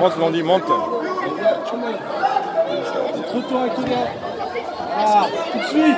Monte, Landy, monte. Trop tôt Kylian. Ah, tout de suite.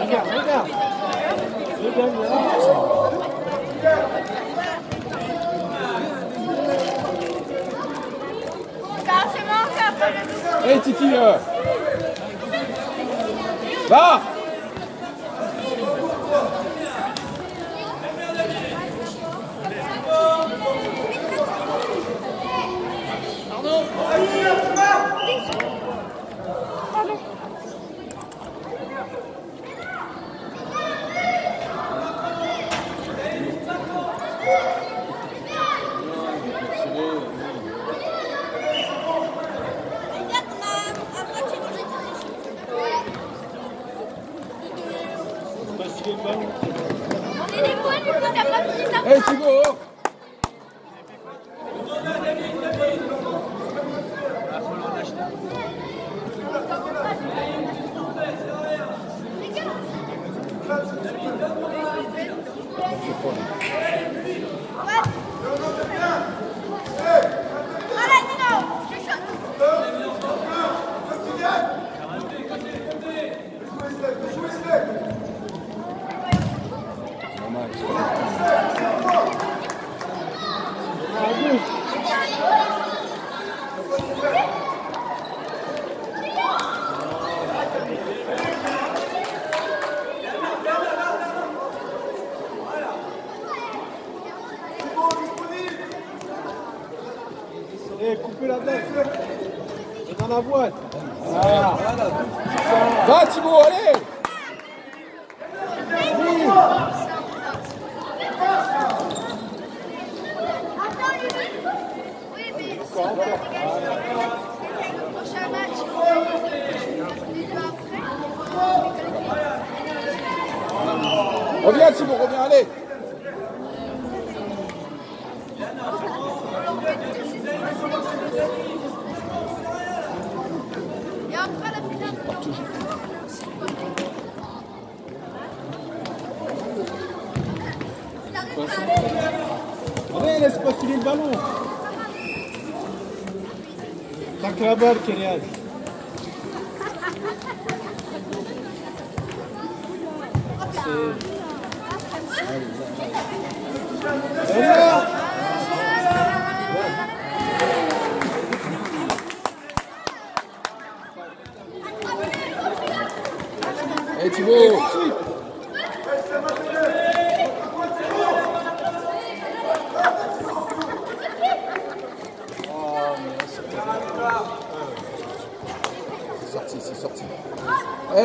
Regarde, regarde. Hé Titi euh. Va Hé Thibaut Hé, coupez la tête C'est dans boîte. Ah. Va Thibaut, allez. Reviens Thibaut, reviens, allez Et après la finale, Allez, laisse pas filer le ballon Tac la balle, C'est... Allez Hé Thibaut C'est sorti, c'est sorti. Ah,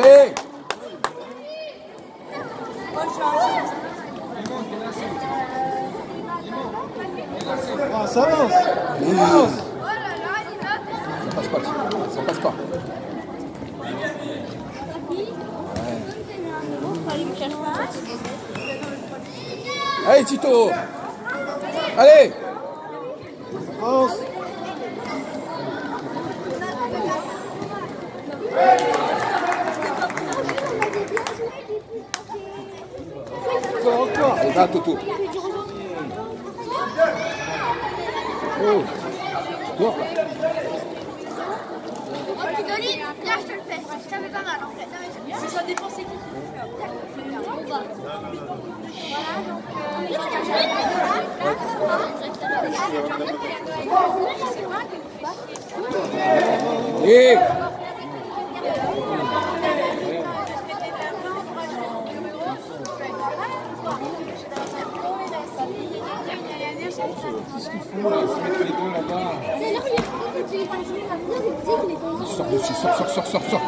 ça passe pas, ça passe pas. Allez Tito Allez Encore, encore Allez, va Toto. Oh. Toi. Oh, puis Dolly, là, je te le fais. Ça fait pas mal en fait. Ça dépend, c'est qui Et Qu'est-ce qu'ils font là Ils se les deux là-bas. Sors dessus, sors, sors, sors, sors, sors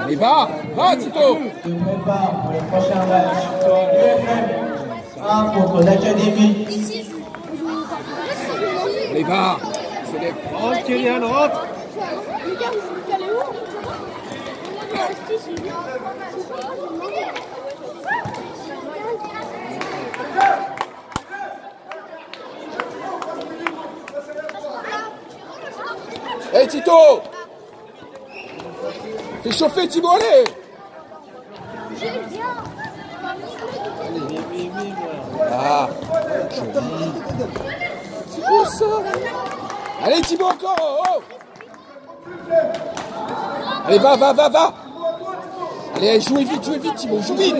Allez, va Va, Tito pour les prochains matchs sur l'UFM 1 contre l'Académie. Ici, je Allez, va Célèbre. Rentre, Kylian, rentre Le gars, vous allez où Hey, Tito! Fais chauffer, Thibaut, allez Ah, joli. Ça Allez, Thibaut, encore oh, oh. Allez, va, va, va, va. Allez, jouez vite, jouez vite, Thibaut, joue vite.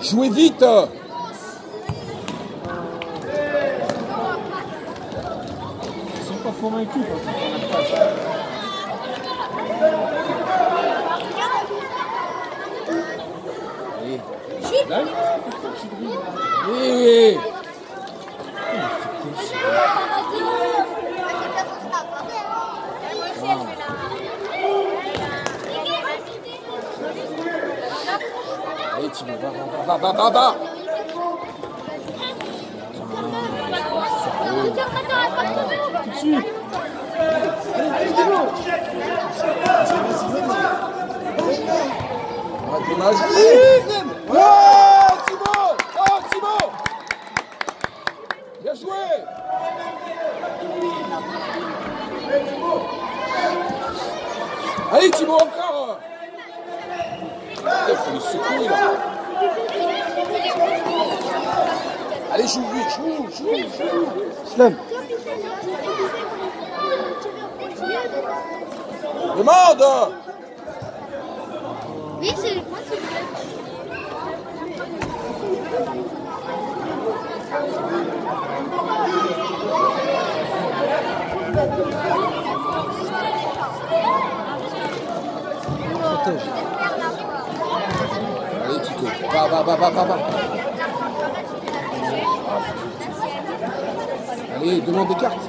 Jouez vite Ils sont pas convaincus quand ils font la passe. Oui Allez, Thibaut, va, va, va, va, va, va Ah, dommage. Oh, Thibaut Bien joué Allez, Thibaut, encore Il faut secouer, là. Allez, joue joue, joue, joue. Demande. Oui, c'est bien. protège. Allez, Tito, va, va, va, va, va, va Allez, demande des cartes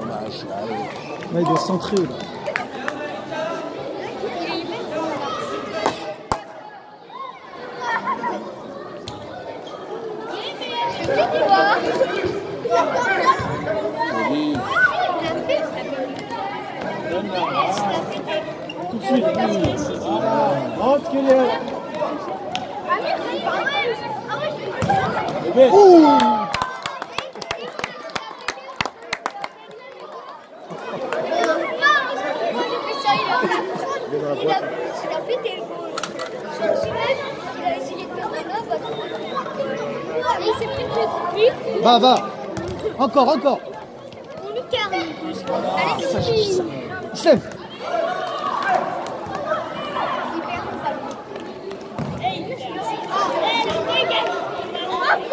Dommage, allez. Là, il doit centrer. Là. Tout de suite. Rentre, But. Va, va. Encore, encore. On lucarne en plus. Allez, Camille.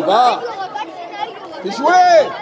Va, Toto, va Fais jouer.